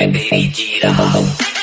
me baby, get out.